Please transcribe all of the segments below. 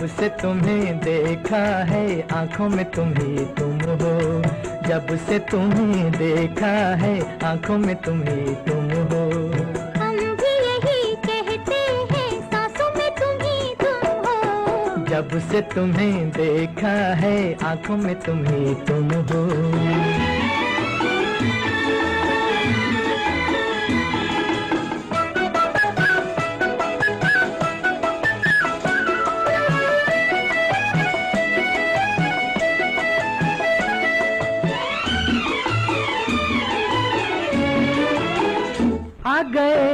जब से तुम्हें देखा है आँखों में तुम ही तुम हो। जब से तुम्हें देखा है आँखों में तुम ही तुम हो। हम भी यही कहते हैं सांसों में तुम ही तुम हो। जब से तुम्हें देखा है आँखों में तुम ही तुम हो।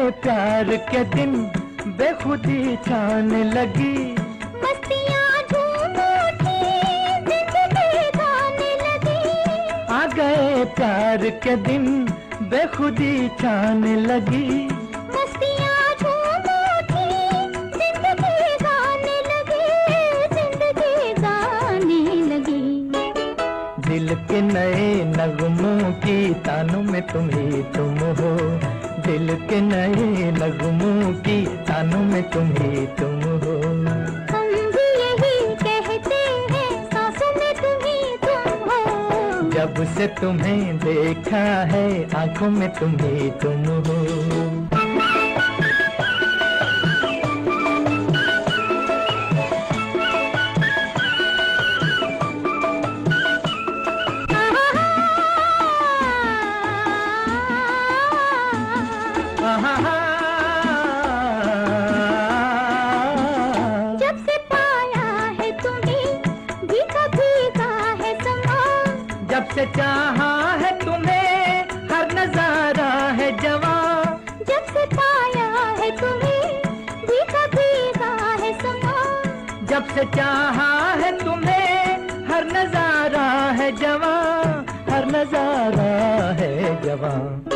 प्यार के दिन बेखुदी छाने लगी। मस्तियाँ झूम उठी ज़िंदगी गाने लगी। आ गए प्यार के दिन बेखुदी छाने लगी। मस्तियाँ झूम उठी ज़िंदगी गाने लगी लगी। दिल के नए नगमों की तानों में तुम ही तुम हो। दिल के नए नगमों की तानों में तुम ही तुम हो। हम भी यही कहते हैं में तुम ही तुम हो। जब से तुम्हें देखा है आँखों में तुम ही तुम हो। चाहा है तुम्हें हर नज़ारा है जवा जब से पाया है तुम्हें भीगा भीगा है समा जब से चाहा है तुम्हें हर नज़ारा है जवा हर नज़ारा है जवां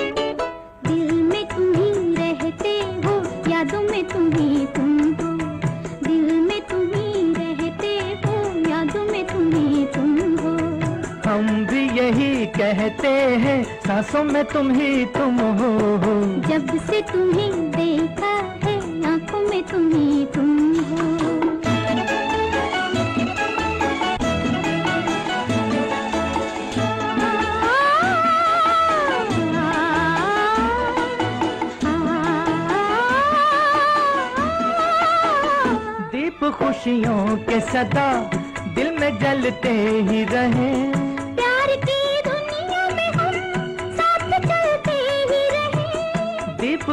कहते हैं सांसों में तुम ही तुम हो। जब से तुम्हें देखा है आँखों में तुम ही तुम हो। दीप खुशियों के सदा दिल में जलते ही रहे।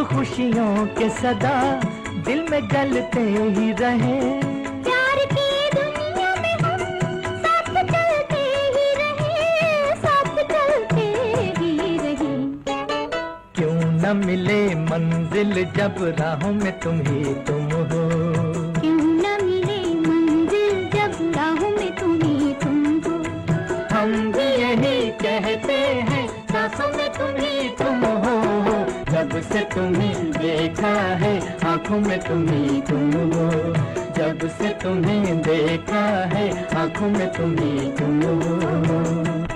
खुशियों के सदा दिल में जलते ही रहे। प्यार की दुनिया में हम साथ चलते ही रहे साथ चलते ही रहे। क्यों न मिले मंजिल जब राहों में तुम ही तुम हो? क्यों न मिले मंजिल जब राहों में तुम ही तुम हो? हम भी यही कहते हैं सांसों में तुम हो जब से तुम्हें देखा है, आँखों में तुम्हें तुम हो। जब से तुम्हें देखा है, आँखों में तुम्हें तुम हो।